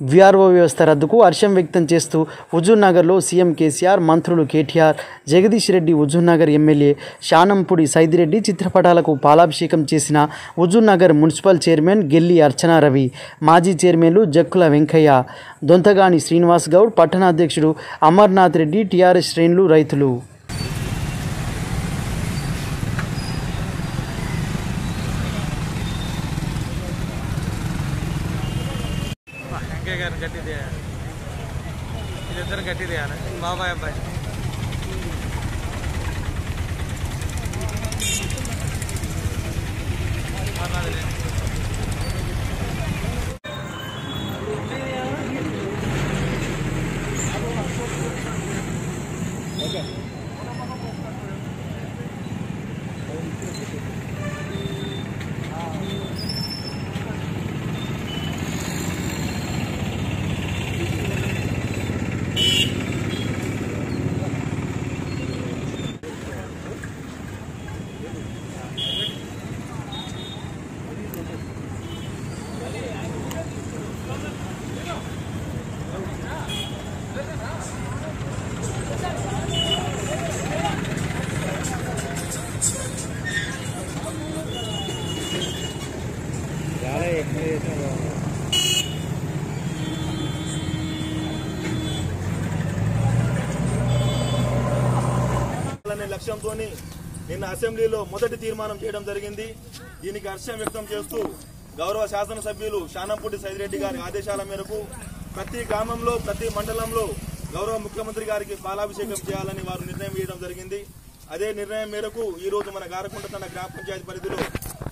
VRO వ్యవస్థ రద్దుకు హర్షం వ్యక్తం చేస్తూ హుజూర్నగర్లో సీఎం కేసీఆర్ మంత్రులు కేటీఆర్ జగదీష్ రెడ్డి హుజూర్నగర్ ఎమ్మెల్యే శానంపూడి సైదిరెడ్డి చిత్రపటాలకు పాలాభిషేకం చేసిన హుజూర్నగర్ మున్సిపల్ చైర్మన్ గెల్లి అర్చనా రవి మాజీ చైర్మన్లు జక్కుల వెంకయ్య దొంతగాని శ్రీనివాస్ గౌడ్ పట్టణాధ్యక్షుడు అమర్నాథ్ రెడ్డి టీఆర్ఎస్ శ్రేణులు రైతులు. ಅದಕ್ಕೆ ಕಟ್ಟಿದೆ ಇಲ್ಲಿದ್ದನ್ನು ಕಟ್ಟಿದೆಯಾನ ಬಾಬಾ ಎಂಬಾಯಿ ಮಾತಾಡಿದೆ లక్ష్యంతో నిన్న అసెంబ్లీలో మొదటి తీర్మానం చేయడం జరిగింది. దీనికి హర్షం వ్యక్తం చేస్తూ గౌరవ శాసనసభ్యులు శానంపూటి సైదిరెడ్డి గారి ఆదేశాల మేరకు ప్రతి గ్రామంలో ప్రతి మండలంలో గౌరవ ముఖ్యమంత్రి గారికి పాలాభిషేకం చేయాలని వారు నిర్ణయం చేయడం జరిగింది. అదే నిర్ణయం మేరకు ఈ రోజు మన గారకుంట తన గ్రామ పంచాయతీ పరిధిలో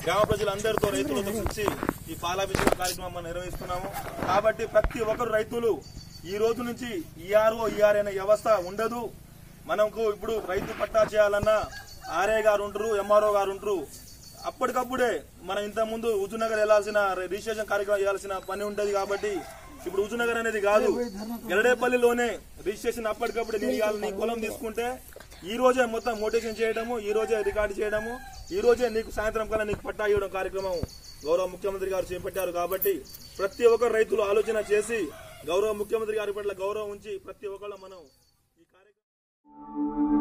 గ్రామ ప్రజలందరితో రైతులతో కలిసి ఈ పాలాభిషేక కార్యక్రమం నిర్వహిస్తున్నాము. కాబట్టి ప్రతి ఒక్కరు రైతులు ఈ రోజు నుంచి ఈఆర్ఓ ఈఆర్ అనే వ్యవస్థ ఉండదు. మనకు ఇప్పుడు రైతు పట్టా చేయాలన్నా ఆర్ఏ గారు ఉంటారు ఎంఆర్ఓ గారు ఉంటారు అప్పటికప్పుడే మనం ఇంత ముందు హుజునగర్ వెళ్ళాల్సిన రిజిస్ట్రేషన్ కార్యక్రమం చేయాల్సిన పని ఉంటది కాబట్టి ఇప్పుడు హుజునగర్ అనేది కాదు. ఎరడేపల్లిలోనే రిజిస్ట్రేషన్ అప్పటికప్పుడు నీ కులం తీసుకుంటే ఈ రోజే మొత్తం మోటేషన్ చేయడము ఈ రోజే రికార్డు చేయడము ఈ రోజే నీకు సాయంత్రం కల్లా నీకు పట్టా ఇవ్వడం కార్యక్రమం గౌరవ ముఖ్యమంత్రి గారు చేపట్టారు కాబట్టి ప్రతి ఒక్కరు రైతులు ఆలోచన చేసి గౌరవ ముఖ్యమంత్రి గారి పట్ల గౌరవం ఉంచి ప్రతి ఒక్కళ్ళు మనం ఈ కార్యక్రమం